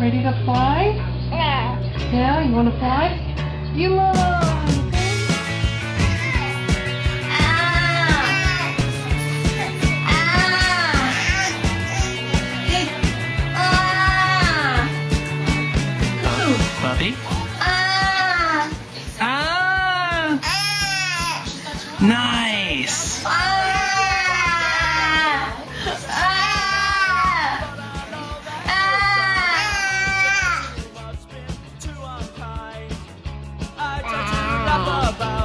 ready to fly? Yeah, Yeah, you want to fly? You are. Puppy? Bye bye.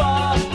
far.